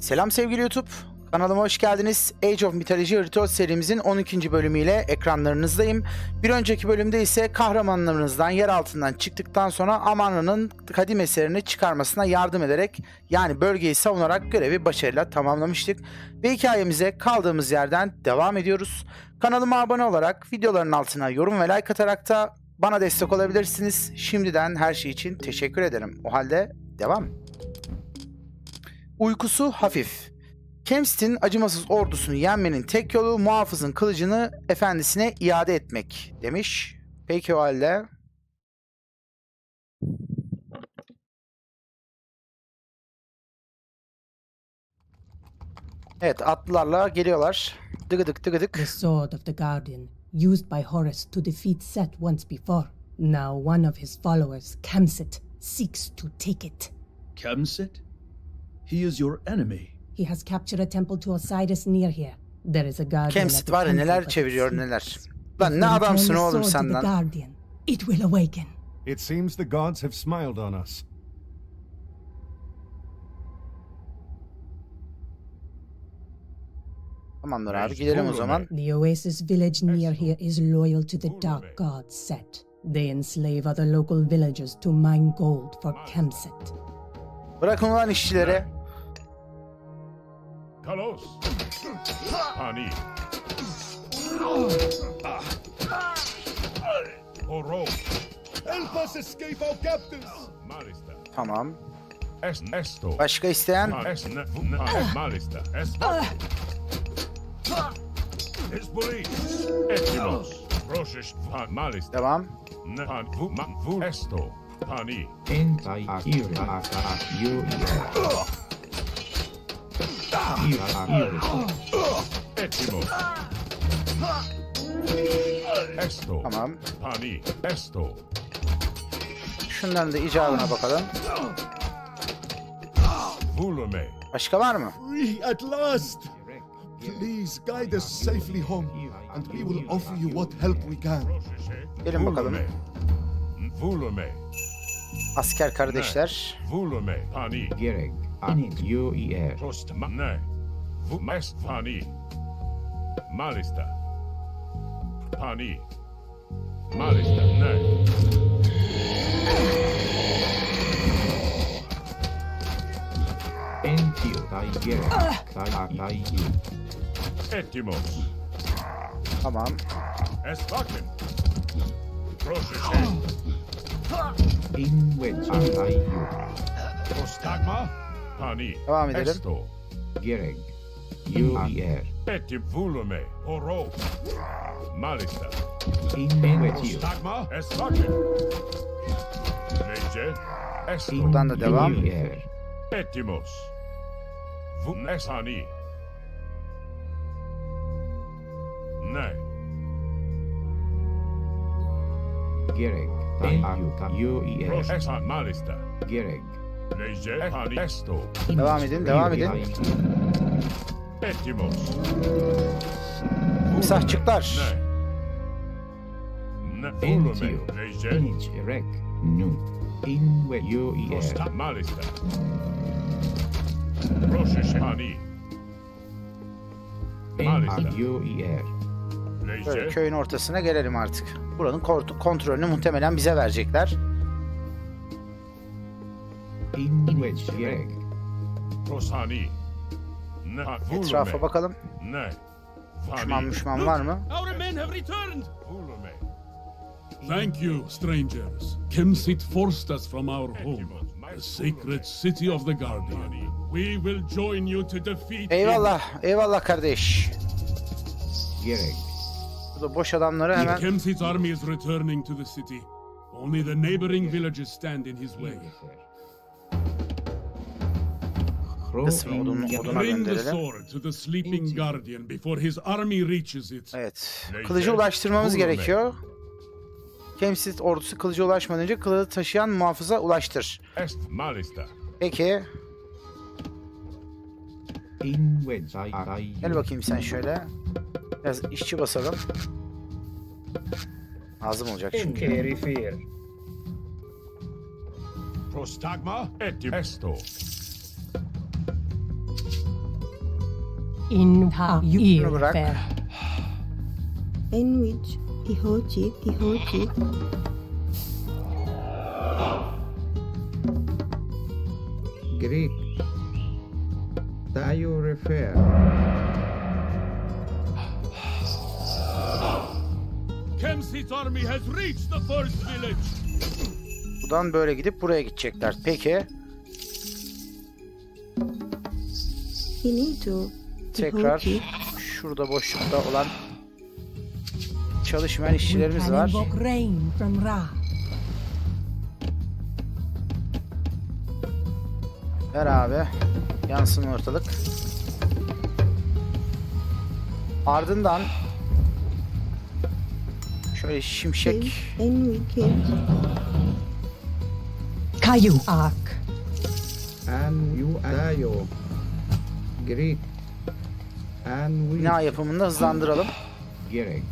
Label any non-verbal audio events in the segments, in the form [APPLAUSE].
Selam sevgili YouTube. Kanalıma hoş geldiniz. Age of Mythology Ritual serimizin 12. bölümüyle ekranlarınızdayım. Bir önceki bölümde ise kahramanlarınızdan yer altından çıktıktan sonra Amanra'nın kadim eserini çıkarmasına yardım ederek yani bölgeyi savunarak görevi başarıyla tamamlamıştık. Ve hikayemize kaldığımız yerden devam ediyoruz. Kanalıma abone olarak videoların altına yorum ve like atarak da bana destek olabilirsiniz. Şimdiden her şey için teşekkür ederim. O halde devam. Uykusu hafif. Kemsit'in acımasız ordusunu yenmenin tek yolu muhafızın kılıcını efendisine iade etmek demiş. Peki o halde. Evet atlılarla geliyorlar. Dıgıdık dıgıdık. The sword of the Guardian, used by Horus to defeat Set once before. Now one of his followers, Kamsit, seeks to take it. Kemsit? He is your enemy. He has captured a temple to Osiris near here. There is a guardian at Kemsit the var ya temple, neler çeviriyor neler. Lan ne adamsın oğlum sen lan. Guardian, it will awaken. It seems the gods have smiled on us. Tamamdır abi gidelim o zaman. The Oasis village near here is loyal to the dark god Set. They enslave other local villagers to mine gold for Kamsit. Bırakın ulan işçileri. Kalos. Pani. Oro. Help us escape our captors! Malista. Tamam. Es esto. Başka isteyen? Es ne ne- Malista. Es Es police. Etimos. Roshish. Pan Malista. Devam. Ne pan vu ma vu esto. Pani. Entai Akira Akira Etimos. Esto. Tamam. Pani. Esto. Şundan da icabına bakalım. Volume. Başka var mı? At last! Please guide us safely home, and we will offer you what help we can. Gelin bakalım. Volume. Asker kardeşler. Volume. Pani. Gerek Anit UER Prost ne. Vu mes pani. Malista. Pani. Malista ne. Entio Tai Gerek Tai Tai Etimos. Tamam. Esvaken. Proseshe. In Wedge Tai Prostagma. Pani. Devam edelim. Esto. Gerek UER Etim volume. Oro. Malista. In Wedge Prostagma. Esvaken. Neje. Esto. Buradan da devam. UER Etimos. Vu esani. Ne. Gerek Tai UER Prosesan malista. Gerek. Esto. Devam edin, devam edin. Etimos. Sahçıklar. Ne. Ne. Volume. Entio Neje. Inich Rek Nu In Wedge UER Prosta malista. Proseshe. Pani. Malista. UER Böyle Neje. köyün ortasına gelelim artık. Buranın kontrolünü muhtemelen bize verecekler. In Prosani. Ne. Etrafa bakalım. Düşman düşman var mı? Thank you, strangers. Kemsit forced us from our home, the sacred city of the Guardian. We will join you to defeat him. Eyvallah, eyvallah kardeş. Gerek Burada boş adamları hemen Kemsit's army is returning to the city. Only the neighboring villages stand in his way. Kısmı odun, oduna Bring the gönderelim. sword to the sleeping Guardian before his army reaches it. Evet. Kılıcı ulaştırmamız gerekiyor. Kemsit ordusu kılıcı ulaşmadan önce kılıcı taşıyan muhafıza ulaştır. Est malista. Peki. Gel bakayım sen şöyle. Biraz işçi basalım. Lazım olacak çünkü. Prostagma. Etim. Esto. In ha Bunu bırak. fair. Enwich, Ihochi, Ihochi, Greek. Tayo refer. Kemsit's army has reached the first village. Buradan böyle gidip buraya gidecekler. Peki Finito, tekrar şurada boşlukta olan çalışmayan işçilerimiz var. Ver abi. Yansın ortalık. Ardından şöyle şimşek. Kayuk An Greek. Bina yapımını da hızlandıralım. Gerek.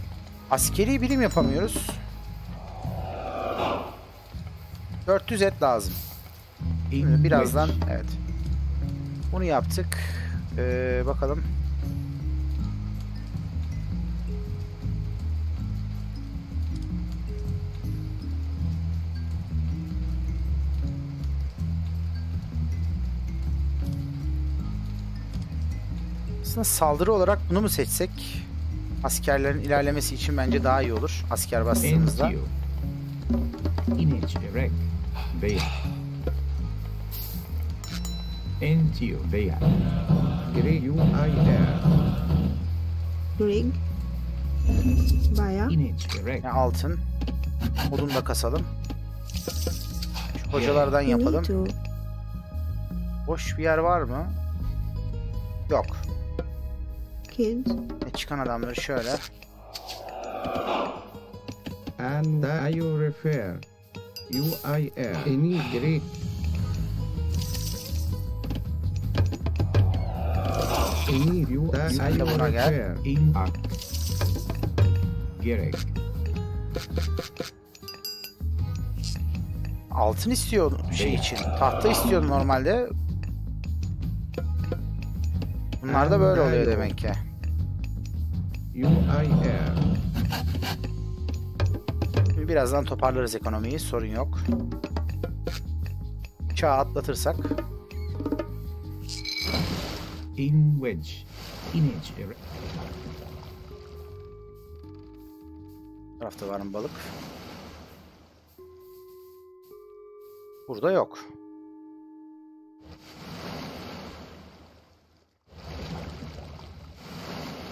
Askeri birim yapamıyoruz. 400 et lazım. Birazdan evet. Bunu yaptık. Ee, bakalım. Aslında saldırı olarak bunu mu seçsek? Askerlerin ilerlemesi için bence daha iyi olur. Asker bastığımızda. Entio. You I air. Grig, Baya. Yani altın. Odun da kasalım. Şu hocalardan yapalım. Boş bir yer var mı? Yok. Kid, E, çıkan adamları şöyle. And refer. You I air. Any Greek. Any you buna gel. refer. In ak. Gerek. Altın istiyor şey için. Tahta istiyor normalde. Bunlar da böyle oluyor demek ki. Şimdi birazdan toparlarız ekonomiyi. Sorun yok. Çağı atlatırsak. In wedge. Inage. Bu tarafta var mı balık? Burada yok.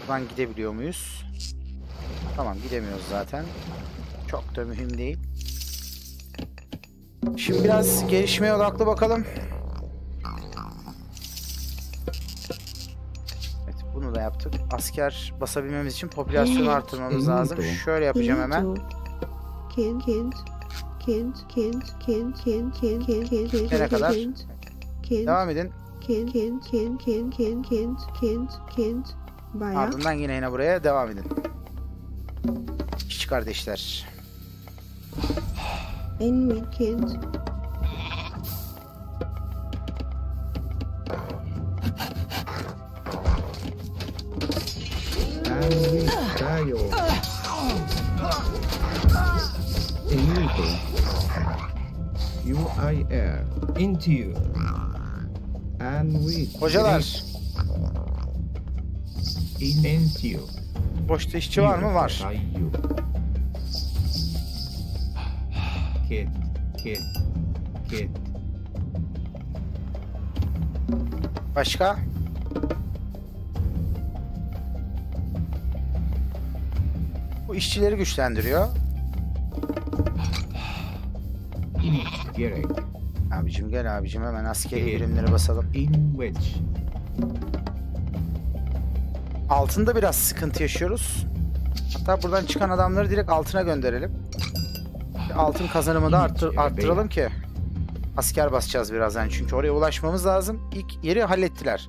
Buradan gidebiliyor muyuz? Tamam gidemiyoruz zaten. Çok da mühim değil. Şimdi biraz gelişmeye odaklı bakalım. Evet bunu da yaptık. Asker basabilmemiz için popülasyonu artırmamız lazım. Şöyle yapacağım hemen. Kent, Kent, Kent, Kent, Kent, Kent, Kent, Kent, Nereye kadar? Devam edin. Kent, Kent, kent, kent, kent, kent, kent, kent. Bayağı. Ardından yine yine buraya devam edin. İşçi kardeşler. En wicked. Tayo. Enrique. UIR. Into you. And. Hocalar. You. boşta işçi var mı? Var. Kid. Kid. Kid. Başka? Bu işçileri güçlendiriyor. Gerek. Abicim gel abicim hemen askeri birimleri basalım. In wedge. Altında biraz sıkıntı yaşıyoruz. Hatta buradan çıkan adamları direkt altına gönderelim. Altın kazanımı da arttır- arttıralım ki. Asker basacağız birazdan çünkü oraya ulaşmamız lazım. İlk yeri hallettiler.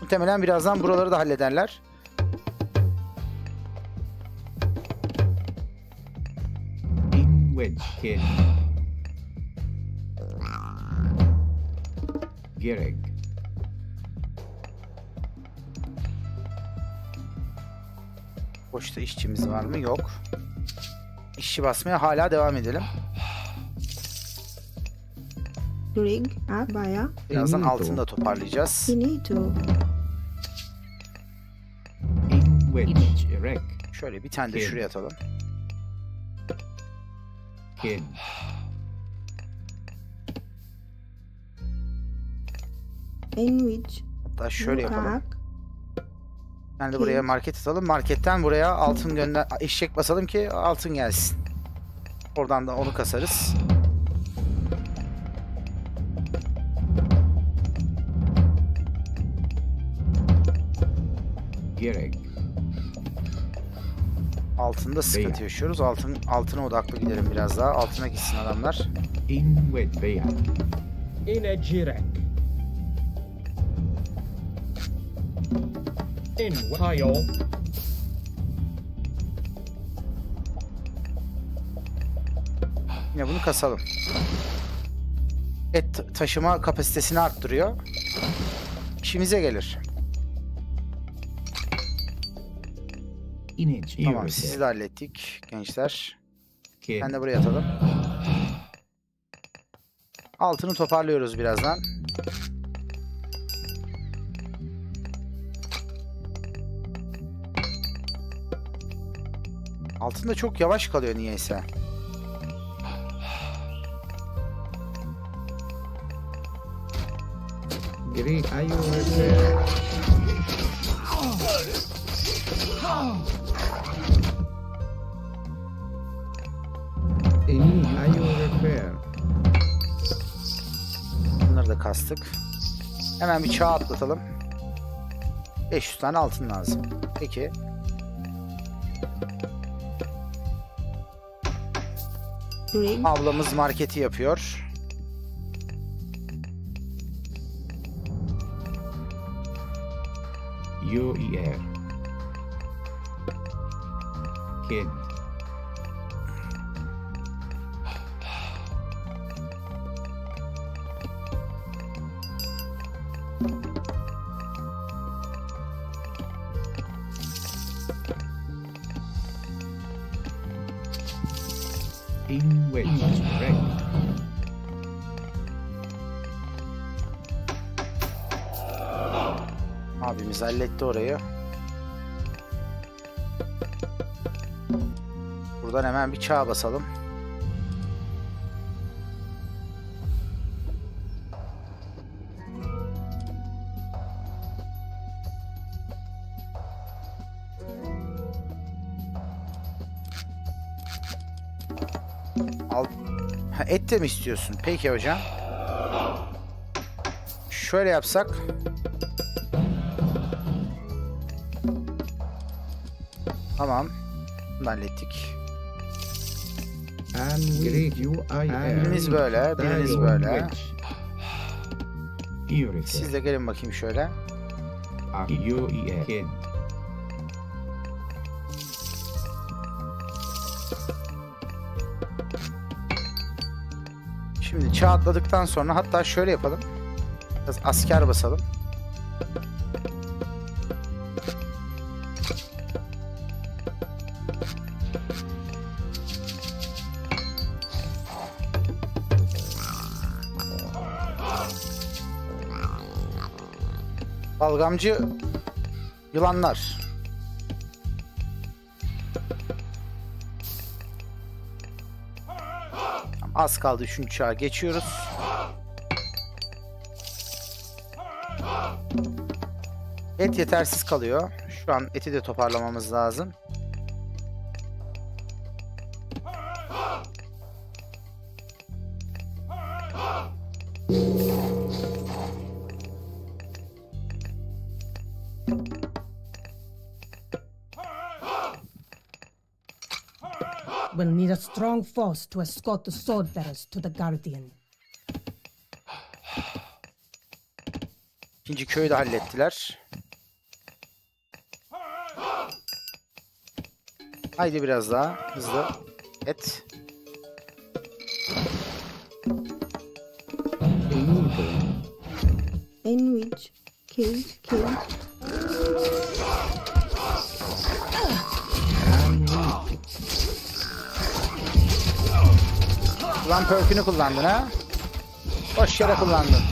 Muhtemelen birazdan buraları da hallederler. Gerek. Boşta işçimiz var mı? Yok. İşçi basmaya hala devam edelim. Ring up baya. Birazdan altını da toparlayacağız. Finito. In. Şöyle bir tane de şuraya atalım. Kid. Enwich. Hatta şöyle yapalım. Ben de buraya market atalım. Marketten buraya altın gönder eşek basalım ki altın gelsin. Oradan da onu kasarız. Gerek. Altında sıkıntı yaşıyoruz. Altın altına odaklı gidelim biraz daha. Altına gitsin adamlar. In wed veya. In Jirek. In Tayo. Yine bunu kasalım. Et taşıma kapasitesini arttırıyor. İşimize gelir. In edge Tamam sizi de hallettik gençler. Kid. Ben de buraya atalım. Altını toparlıyoruz birazdan. Altında çok yavaş kalıyor niyeyse. Greek. Are you are you repair? Bunları da kastık. Hemen bir çağ atlatalım. 500 tane altın lazım. Peki. Ablamız marketi yapıyor. In wedge erect. Abimiz halletti orayı. Buradan hemen bir çağ basalım. De mi istiyorsun? Peki hocam. Şöyle yapsak. Tamam. Bunu hallettik. Biriniz böyle, biriniz böyle. Siz de gelin bakayım şöyle. Çağ atladıktan sonra hatta şöyle yapalım. Biraz asker basalım. Balgamcı yılanlar. Az kaldı 3. çağa geçiyoruz. Et yetersiz kalıyor. Şu an eti de toparlamamız lazım. Strong force to escort the sword bearers to the Guardian. İkinci köyü de hallettiler. Haydi biraz daha hızlı. Et. Ulan perkünü kullandın ha? Boş yere kullandın.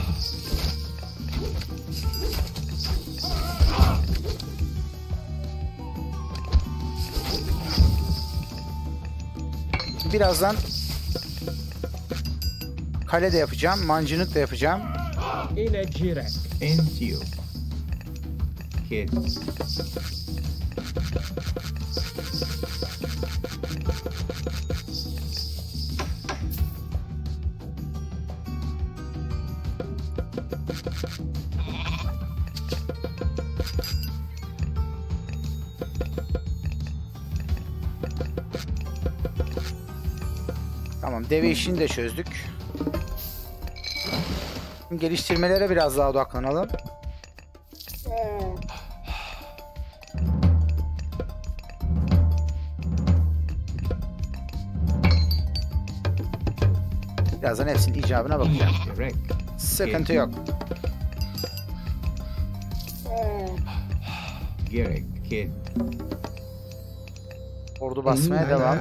Birazdan kale de yapacağım, mancınık da yapacağım. Ine Jirek. And you. Deve işini de çözdük. Geliştirmelere biraz daha odaklanalım. Birazdan hepsinin icabına bakacağım. Sıkıntı yok. Gerek. Ordu basmaya devam.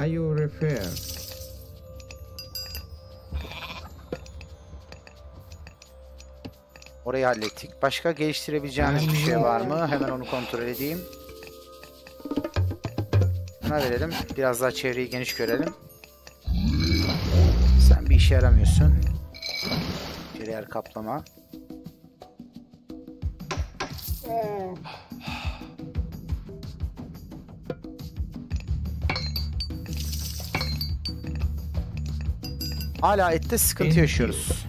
Orayı hallettik. Başka geliştirebileceğimiz bir şey var mı? Hemen onu kontrol edeyim. Buna verelim. Biraz daha çevreyi geniş görelim. Sen bir işe yaramıyorsun. Bir yer kaplama. Hala ette sıkıntı yaşıyoruz.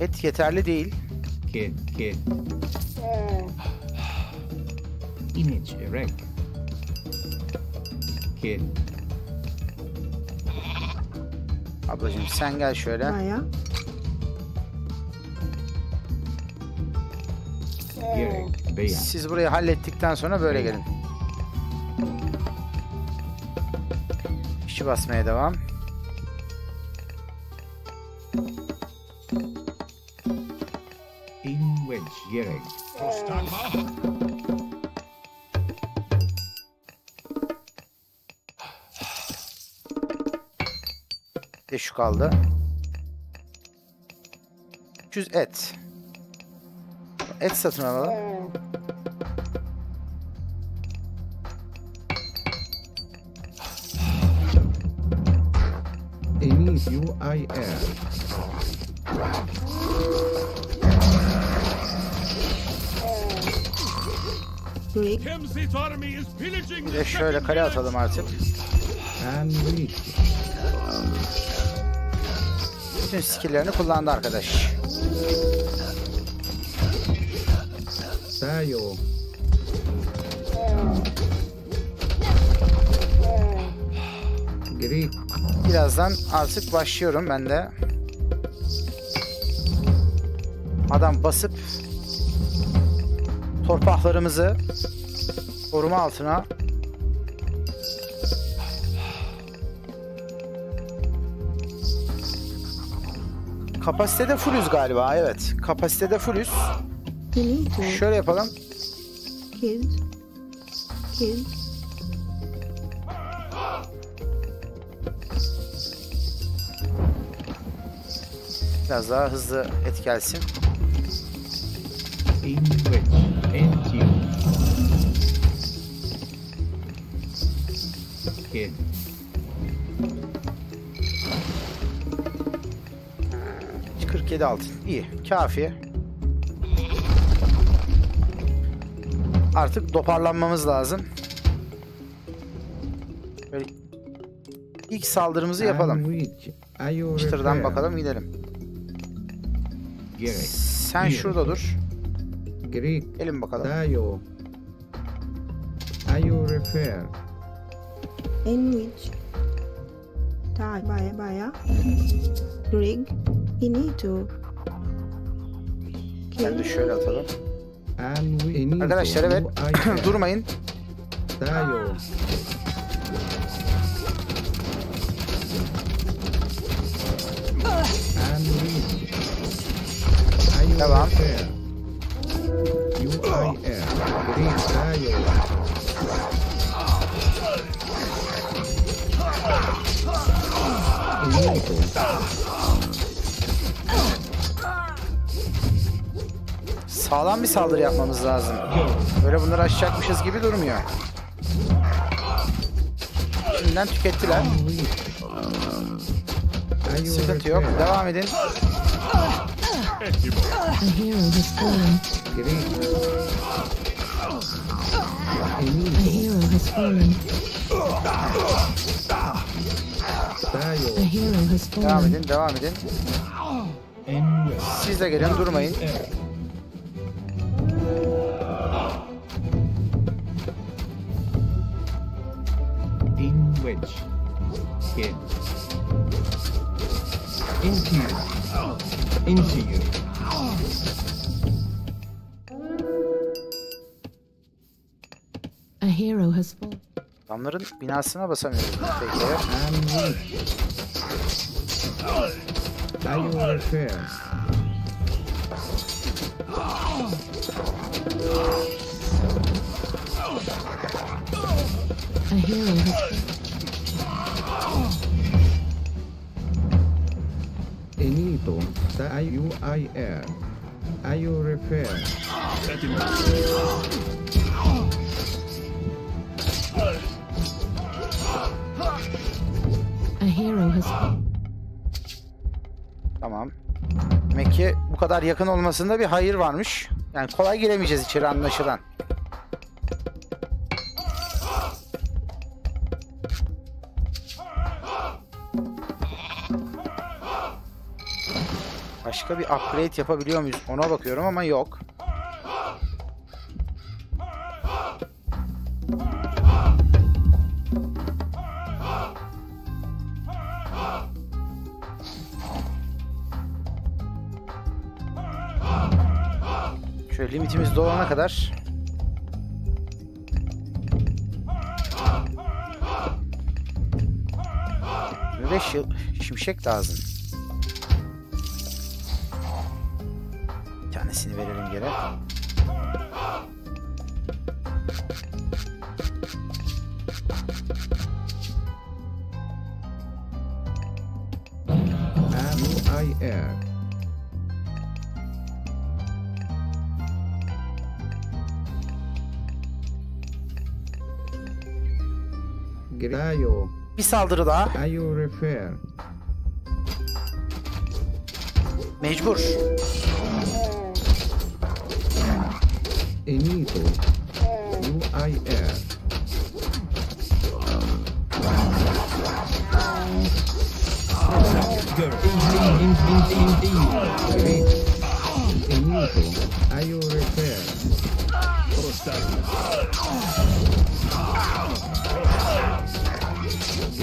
Et yeterli değil. Kid. Kid. [SIGHS] Image. Direct. Kid. Ablacığım sen gel şöyle. Baya. Gerek. Beya. Siz burayı hallettikten sonra böyle gelin. İşçi basmaya devam. Gerek. Bir şu kaldı. 300 et. Et satın alalım. Enis UIR. Pillaging Bir de şöyle kale atalım artık. Bütün skilllerini kullandı arkadaş. Tayo. Greek. Birazdan artık başlıyorum ben de. Adam basıp torpaklarımızı koruma altına Kapasitede fullüz galiba evet. Kapasitede fullüz. Şöyle yapalım. Biraz daha hızlı et gelsin. 47 altın. İyi. Kafi. Artık toparlanmamız lazım. Böyle ilk saldırımızı yapalım. Çıtırdan bakalım gidelim. Sen şurada dur. Gelin bakalım. You refer? In which. Die. Baya baya. Rig. Need to. Ben de şöyle atalım. And we Arkadaşlar evet. [CLEARS THROAT] Durmayın. You Devam. Sağlam bir saldırı yapmamız lazım. Böyle bunları aşacakmışız gibi durmuyor. Şimdiden tükettiler. You Sıkıntı yok. Devam edin. Devam edin. Devam edin. Siz de gelin durmayın. In which? Hit. Into you. Into you. A hero has fallen. Adamların binasına basamıyoruz. Peki. I'm weak. Are you repair? A hero has Enito. T-I-U-I-R. Are you repair? A hero has. Tamam. Demek ki bu kadar yakın olmasında bir hayır varmış. Yani kolay giremeyeceğiz içeri anlaşılan. Başka bir upgrade yapabiliyor muyuz? Ona bakıyorum ama yok. Şöyle limitimiz dolana kadar. Yıl şimşek lazım. Tanesini verelim. M-I-R. Tayo. Bir saldırı daha. You repair? Mecbur. Great. Enito. Are you repair?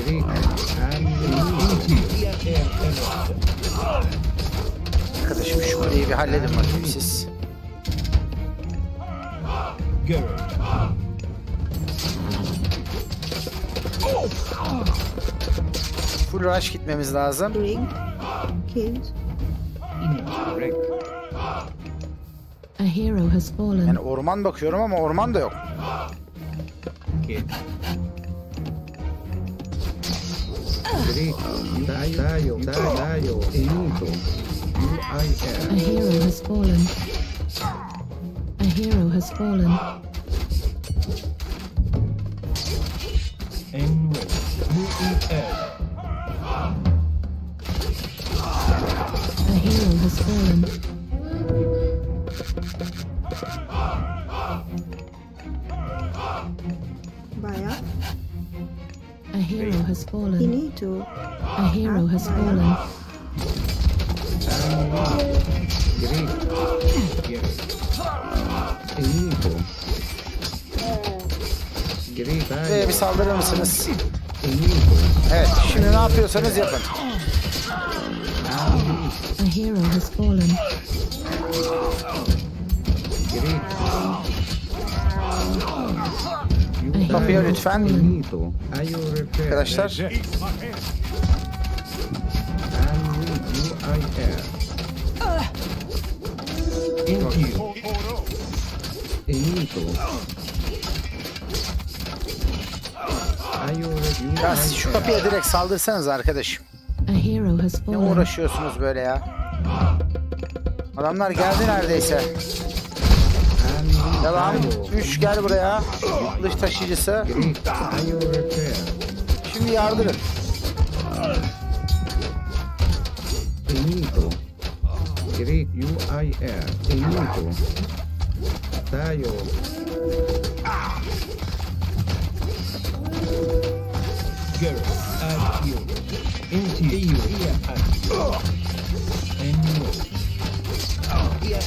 Enito. Arkadaşım şu kuleyi bir halledin bakayım siz. Full rush gitmemiz lazım. Ring. A hero has fallen. Yani orman bakıyorum ama orman da yok. Great. Tayo. Tayo. Enito. A U-I-R. hero has fallen. A hero has fallen. A hero has fallen. Baya. A hero has fallen. Inito. A hero has fallen. Great. Enito. Great. Ve bir Tayo. saldırır mısınız? Evet, şimdi ne yapıyorsanız yapın. A hero has fallen. Kapıya lütfen. Arkadaşlar Are you ready? ya siz şu kapıya direkt saldırsanız arkadaşım. Ne uğraşıyorsunuz böyle ya? Adamlar geldi neredeyse. Devam. Dayo. 3 gel buraya. Kılıç taşıyıcısı. Şimdi yardırın. Great UIR. Finito. Dayo. Garrett, at you. Into you. Here at you. And you. Here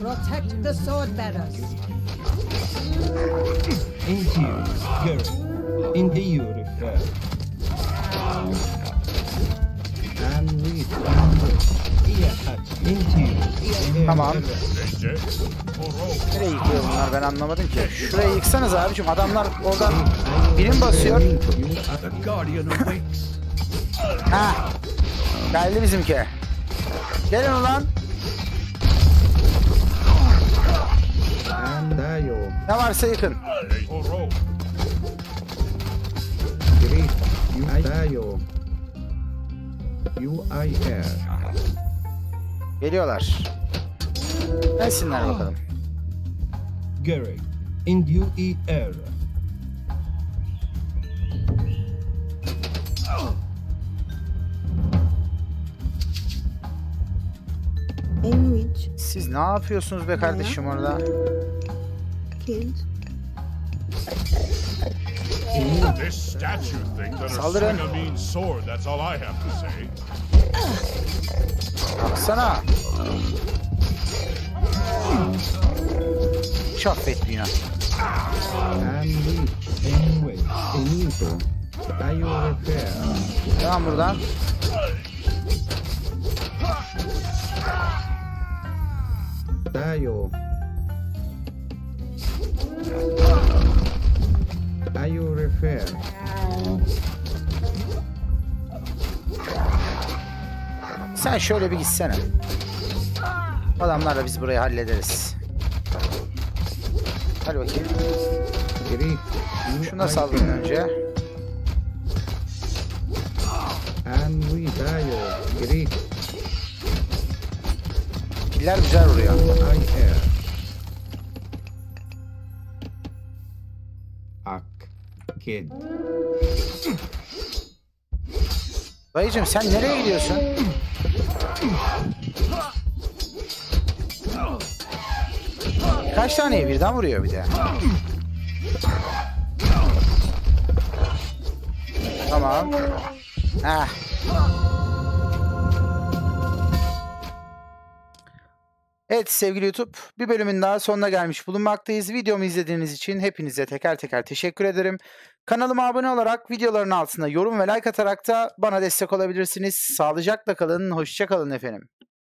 Protect the sword bearers. Into you. Garrett. Into Tamam. Nereye yıkıyor bunlar ben anlamadım ki. Şurayı yıksanız abicim adamlar oradan birim basıyor. [LAUGHS] Ha. Geldi bizimki. Gelin ulan. Ne varsa yıkın. UIR. Geliyorlar. Gelsinler bakalım. Garrett. Into you. ER. Language. Siz ne yapıyorsunuz be kardeşim orada? Killed. This statue thing better Saldırın. swing a mean sword, that's all I have to say. Baksana. Hiç affetmiyor. And we Anyway. Finito. Dayo repair. Devam buradan. Dayo. Dayo repair. Sen şöyle bir gitsene. Adamlarla biz burayı hallederiz. Hadi bakayım. Şuna saldırın önce. Piller güzel vuruyor. Ak. Kid. Dayıcım sen nereye gidiyorsun? Kaç taneye birden vuruyor bir de. Tamam. Heh. Evet sevgili YouTube bir bölümün daha sonuna gelmiş bulunmaktayız. Videomu izlediğiniz için hepinize teker teker teşekkür ederim. Kanalıma abone olarak videoların altına yorum ve like atarak da bana destek olabilirsiniz. Sağlıcakla kalın, hoşça kalın efendim.